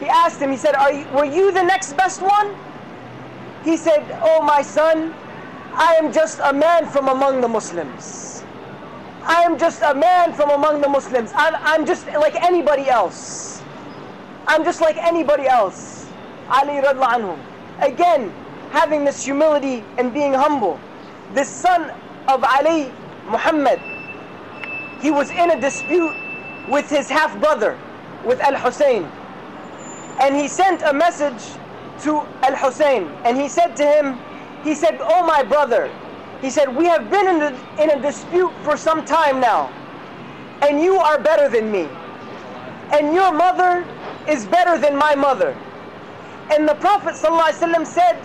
he asked him, he said, Are you, Were you the next best one? He said, Oh, my son, I am just a man from among the Muslims. I am just a man from among the Muslims. I'm, I'm just like anybody else. I'm just like anybody else. Ali radiallahu anhu. Again, having this humility and being humble. This son of Ali, Muhammad, he was in a dispute with his half brother, with Al Hussein. And he sent a message to Al Hussein. And he said to him, he said, Oh my brother, he said, We have been in, the, in a dispute for some time now. And you are better than me. And your mother is better than my mother. And the Prophet ﷺ said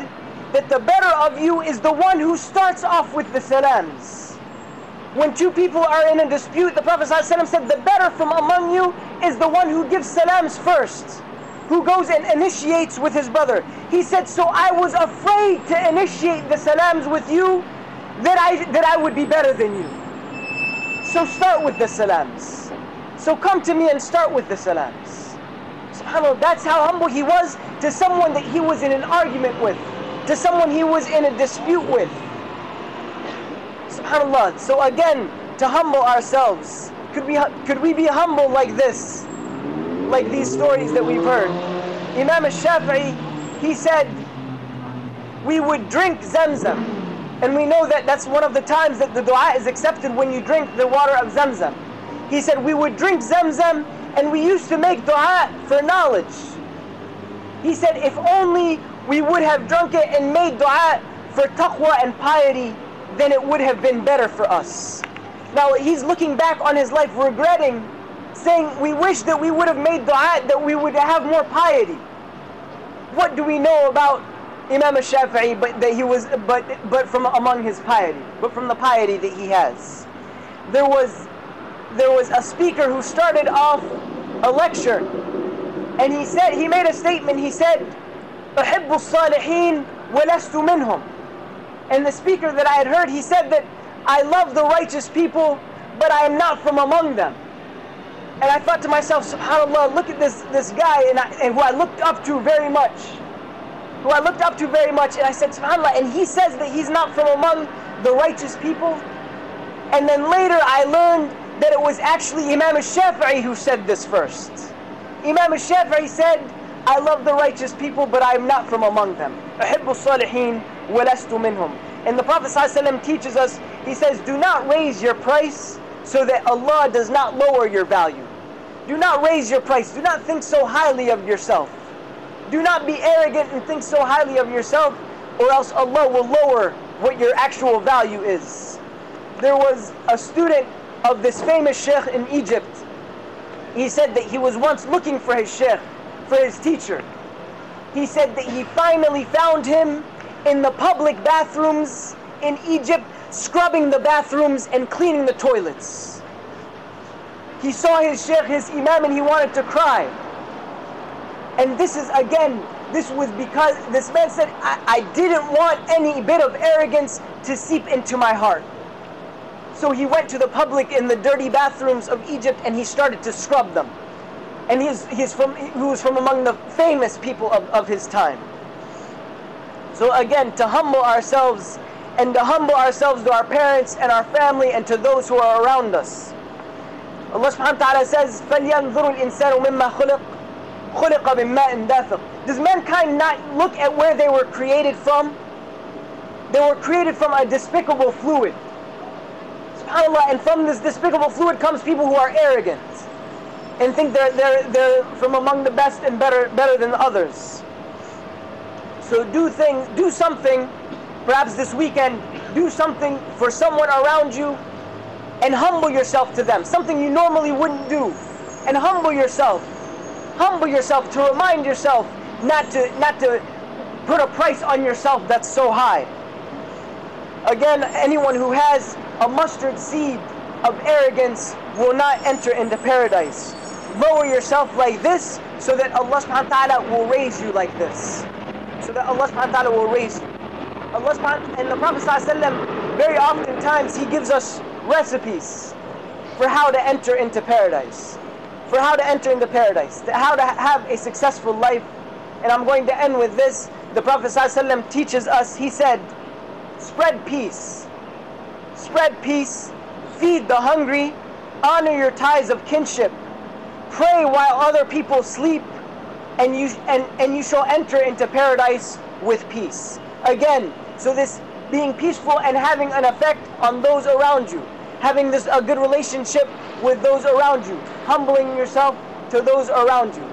that the better of you is the one who starts off with the salams. When two people are in a dispute, the Prophet ﷺ said, The better from among you is the one who gives salams first, who goes and initiates with his brother. He said, So I was afraid to initiate the salams with you that I, that I would be better than you. So start with the salams. So come to me and start with the salams. SubhanAllah, that's how humble he was to someone that he was in an argument with, to someone he was in a dispute with. SubhanAllah. So again, to humble ourselves. Could we, could we be humble like this? Like these stories that we've heard. Imam al-Shafi'i, he said, we would drink Zamzam. And we know that that's one of the times that the dua is accepted when you drink the water of Zamzam. He said, we would drink Zamzam and we used to make dua for knowledge. He said, if only we would have drunk it and made dua for taqwa and piety, then it would have been better for us. Now he's looking back on his life regretting, saying, we wish that we would have made dua, that we would have more piety. What do we know about Imam al-Shafi'i, but that he was, but but from among his piety, but from the piety that he has. There was, there was a speaker who started off a lecture, and he said, he made a statement. He said, "أحب الصالحين ولست منهم." And the speaker that I had heard, he said that I love the righteous people, but I am not from among them. And I thought to myself, Subhanallah, look at this this guy, and, I, and who I looked up to very much who I looked up to very much, and I said, SubhanAllah, and he says that he's not from among the righteous people. And then later I learned that it was actually Imam al-Shafi'i who said this first. Imam al-Shafi'i said, I love the righteous people, but I am not from among them. أحب الصالحين ولست منهم. And the Prophet ﷺ teaches us, he says, do not raise your price so that Allah does not lower your value. Do not raise your price. Do not think so highly of yourself. Do not be arrogant and think so highly of yourself, or else Allah will lower what your actual value is. There was a student of this famous sheikh in Egypt. He said that he was once looking for his sheikh, for his teacher. He said that he finally found him in the public bathrooms in Egypt, scrubbing the bathrooms and cleaning the toilets. He saw his sheikh, his imam, and he wanted to cry. And this is again, this was because this man said, I, I didn't want any bit of arrogance to seep into my heart. So he went to the public in the dirty bathrooms of Egypt and he started to scrub them. And he's, he's from, he was from among the famous people of, of his time. So again, to humble ourselves and to humble ourselves to our parents and our family and to those who are around us. Allah subhanahu wa ta'ala says, فَلْيَنْظُرُ الْإِنسَانُ مِمَّا خُلِقَ خُلِقَ مِن مَاءٍ دَافِقٍ Does mankind not look at where they were created from? They were created from a despicable fluid. SubhanAllah, and from this despicable fluid comes people who are arrogant and think they're, they're, they're from among the best and better, better than others. So do things, do something, perhaps this weekend, do something for someone around you and humble yourself to them. Something you normally wouldn't do. And humble yourself. Humble yourself to remind yourself not to not to put a price on yourself that's so high. Again, anyone who has a mustard seed of arrogance will not enter into paradise. Lower yourself like this so that Allah subhanahu wa ta'ala will raise you like this. So that Allah subhanahu wa ta'ala will raise you. Allah subhanahu and the Prophet ﷺ, very oftentimes he gives us recipes for how to enter into paradise. for how to enter into paradise, how to have a successful life. And I'm going to end with this. The Prophet ﷺ teaches us, he said, spread peace. Spread peace, feed the hungry, honor your ties of kinship, pray while other people sleep, and you and, and you shall enter into paradise with peace. Again, so this being peaceful and having an effect on those around you, having this a good relationship with those around you, humbling yourself to those around you.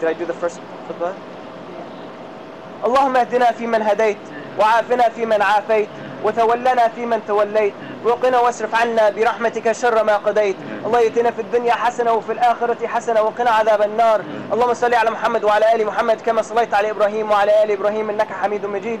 Did I do the first khutbah? اللهم اهدنا فيمن هديت وعافنا فيمن عافيت وتولنا فيمن توليت وقنا واصرف عنا برحمتك شر ما قضيت الله يأتنا في الدنيا حسنة وفي الآخرة حسنة وقنا عذاب النار اللهم صل على محمد وعلى آل محمد كما صليت على إبراهيم وعلى آل إبراهيم إنك حميد مجيد